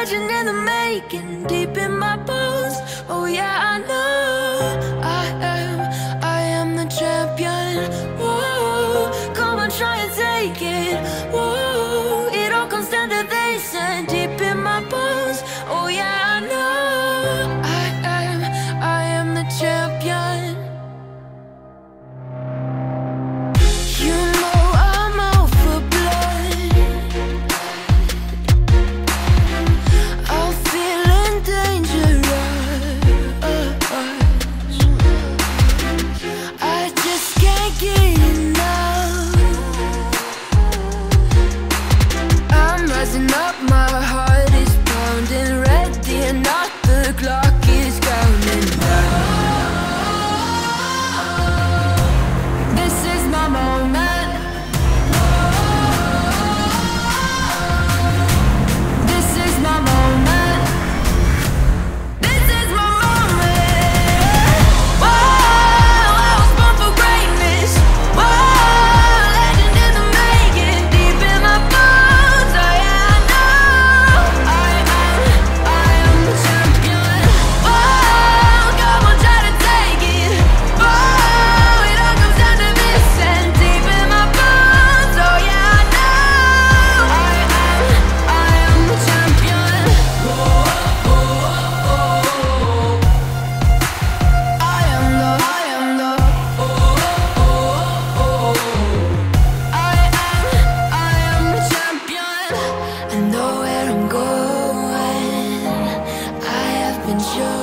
legend in the making, deep in and show.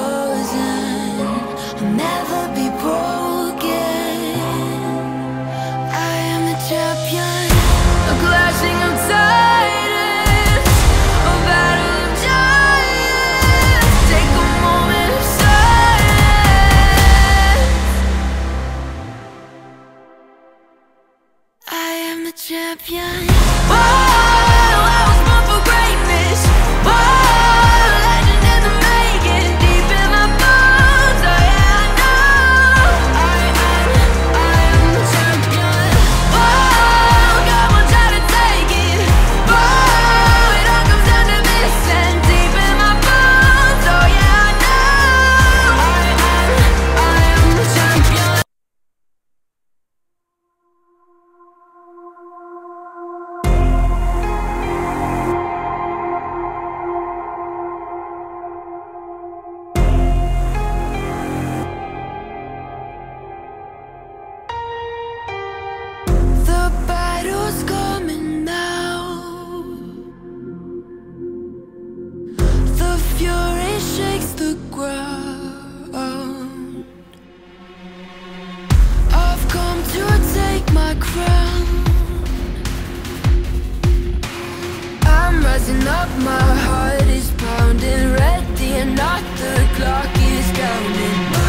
fury shakes the ground. I've come to take my crown. I'm rising up, my heart is pounding Ready and not the clock is counting.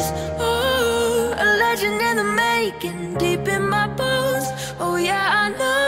eyes. Oh, a legend in the making, deep in my bones. Oh, yeah, I know.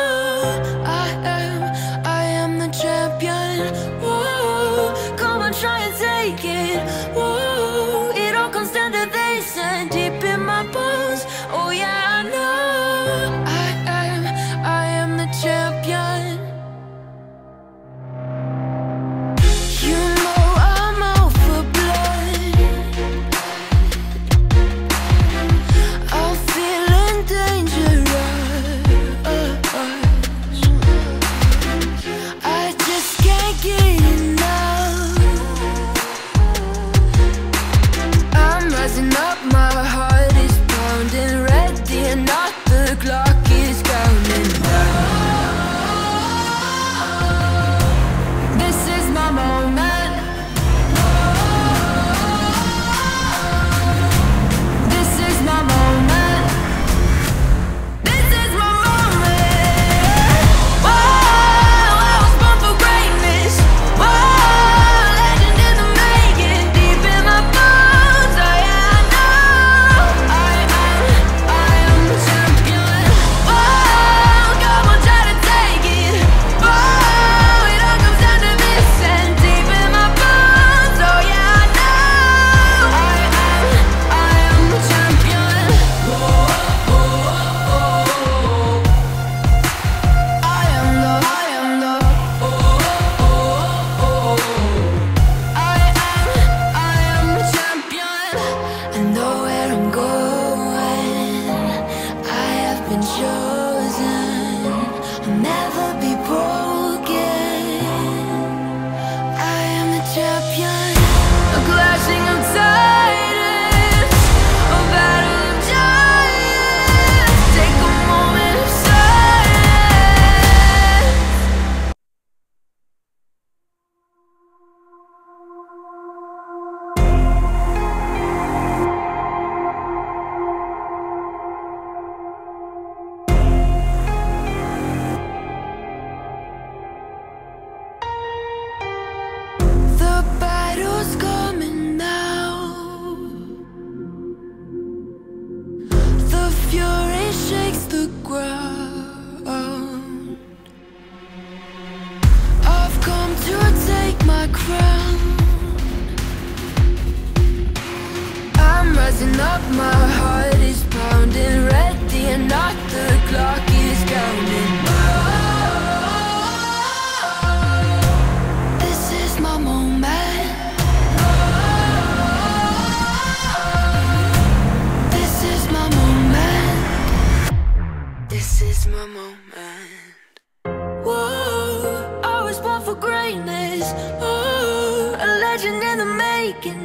Oh. Up, my heart is pounding, ready or not, the clock is counting. This is my moment. This is my moment. This is my moment. Whoa, I was born for greatness. Oh, a legend in the making,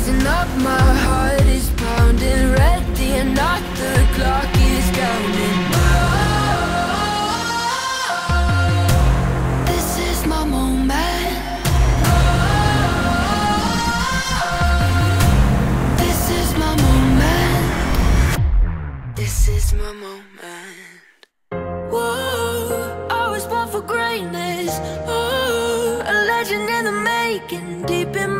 rising up, my heart is pounding, ready or not, the clock is counting. Oh, this is my moment. This is my moment. This is my moment. I was born for greatness. Oh, a legend in the making, deep in